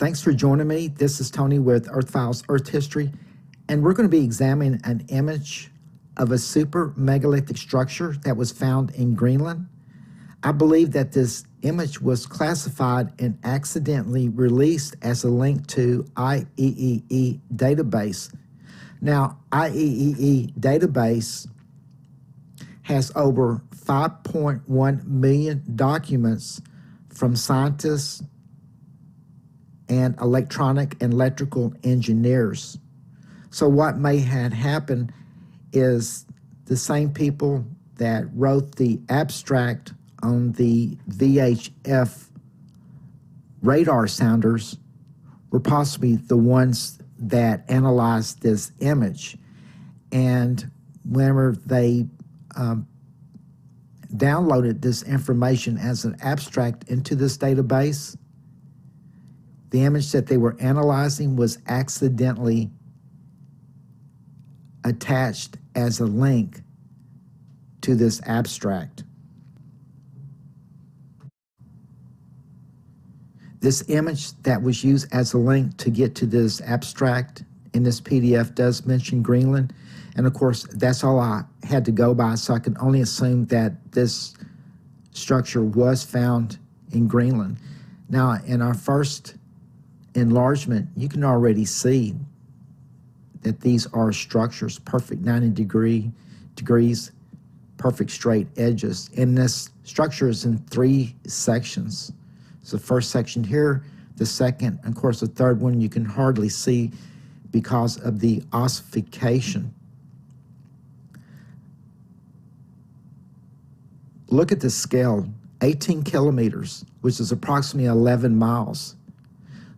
Thanks for joining me. This is Tony with Earth Files Earth History, and we're going to be examining an image of a super megalithic structure that was found in Greenland. I believe that this image was classified and accidentally released as a link to IEEE database. Now, IEEE database has over 5.1 million documents from scientists and electronic and electrical engineers. So what may have happened is the same people that wrote the abstract on the VHF radar sounders were possibly the ones that analyzed this image. And whenever they um, downloaded this information as an abstract into this database, the image that they were analyzing was accidentally attached as a link to this abstract. This image that was used as a link to get to this abstract in this PDF does mention Greenland. And of course, that's all I had to go by, so I can only assume that this structure was found in Greenland. Now, in our first enlargement, you can already see that these are structures, perfect 90 degree degrees, perfect straight edges. And this structure is in three sections. So the first section here, the second, and of course the third one you can hardly see because of the ossification. Look at the scale, 18 kilometers, which is approximately 11 miles.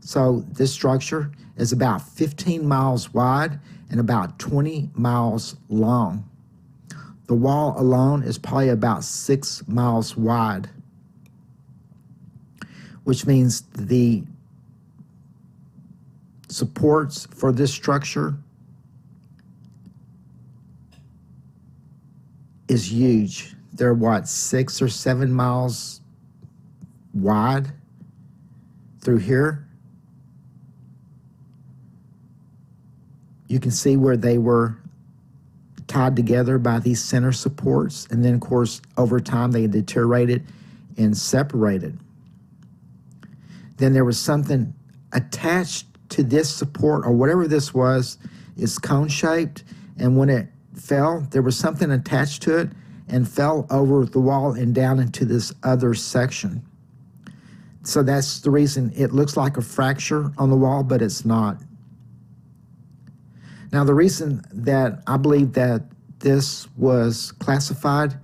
So this structure is about 15 miles wide and about 20 miles long. The wall alone is probably about six miles wide, which means the supports for this structure is huge. They're what, six or seven miles wide through here? You can see where they were tied together by these center supports. And then, of course, over time, they deteriorated and separated. Then there was something attached to this support, or whatever this was, is cone shaped. And when it fell, there was something attached to it and fell over the wall and down into this other section. So that's the reason it looks like a fracture on the wall, but it's not. Now, the reason that I believe that this was classified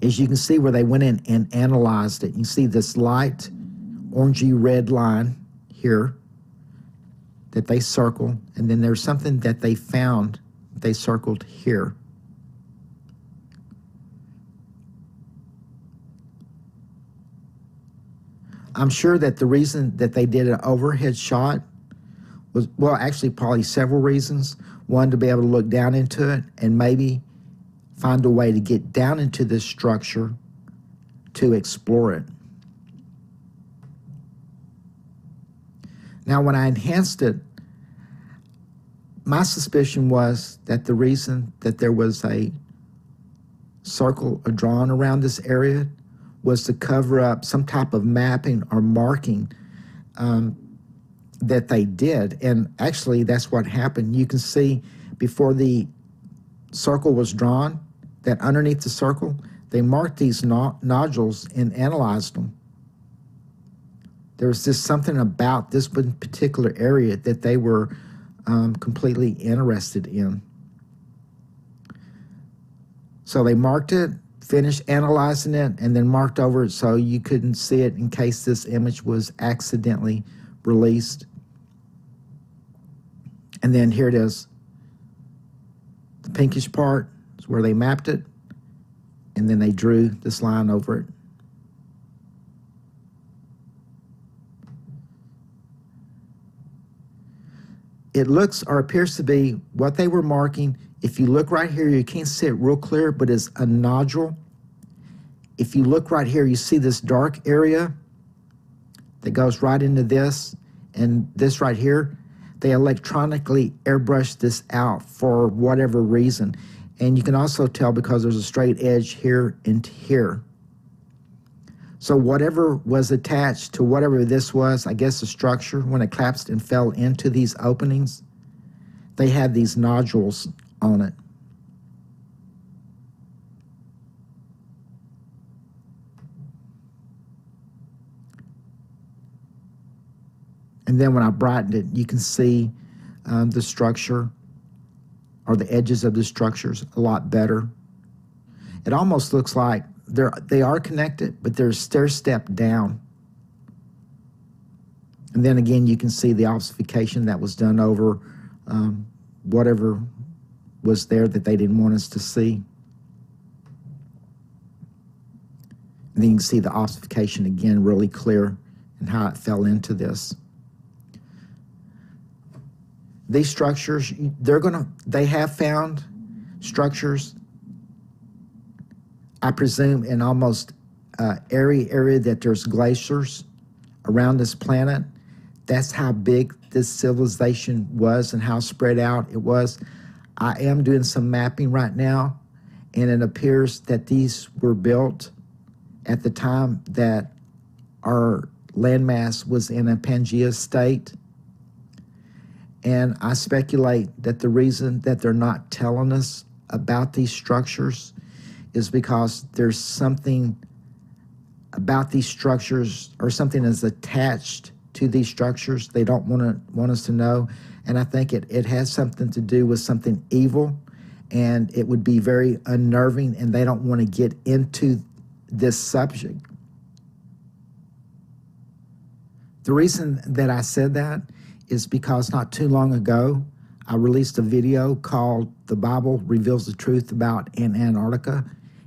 is you can see where they went in and analyzed it. You see this light orangey red line here that they circle, and then there's something that they found they circled here. I'm sure that the reason that they did an overhead shot was, well, actually, probably several reasons. One, to be able to look down into it and maybe find a way to get down into this structure to explore it. Now, when I enhanced it, my suspicion was that the reason that there was a circle drawn around this area was to cover up some type of mapping or marking um, that they did. And actually, that's what happened. You can see before the circle was drawn, that underneath the circle, they marked these no nodules and analyzed them. There was just something about this particular area that they were um, completely interested in. So they marked it, finished analyzing it, and then marked over it so you couldn't see it in case this image was accidentally released. And then here it is. The pinkish part is where they mapped it, and then they drew this line over it. It looks or appears to be what they were marking. If you look right here, you can't see it real clear, but it's a nodule. If you look right here, you see this dark area that goes right into this, and this right here, they electronically airbrush this out for whatever reason. And you can also tell because there's a straight edge here and here. So whatever was attached to whatever this was, I guess the structure, when it collapsed and fell into these openings, they had these nodules on it. And then when I brightened it, you can see um, the structure or the edges of the structures a lot better. It almost looks like they're, they are connected, but they're stair step down. And then again, you can see the ossification that was done over um, whatever was there that they didn't want us to see. And then you can see the ossification again really clear and how it fell into this these structures, they're going to, they have found structures, I presume, in almost uh, every area that there's glaciers around this planet. That's how big this civilization was and how spread out it was. I am doing some mapping right now, and it appears that these were built at the time that our landmass was in a Pangea state and I speculate that the reason that they're not telling us about these structures is because there's something about these structures or something is attached to these structures they don't want to want us to know. And i think it, it has something to do with something evil and it would be very unnerving and they don't want to get into this subject. The reason that i said that is because not too long ago, I released a video called The Bible Reveals the Truth About in Antarctica.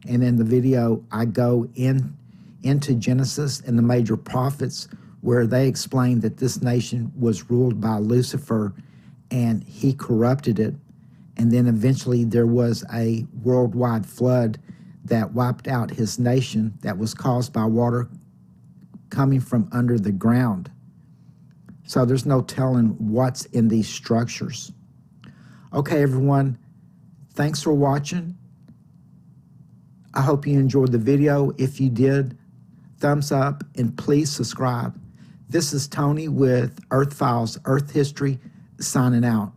And in the video, I go in into Genesis and the major prophets where they explain that this nation was ruled by Lucifer and he corrupted it. And then eventually there was a worldwide flood that wiped out his nation that was caused by water coming from under the ground. So there's no telling what's in these structures. Okay, everyone, thanks for watching. I hope you enjoyed the video. If you did, thumbs up and please subscribe. This is Tony with Earth Files Earth History signing out.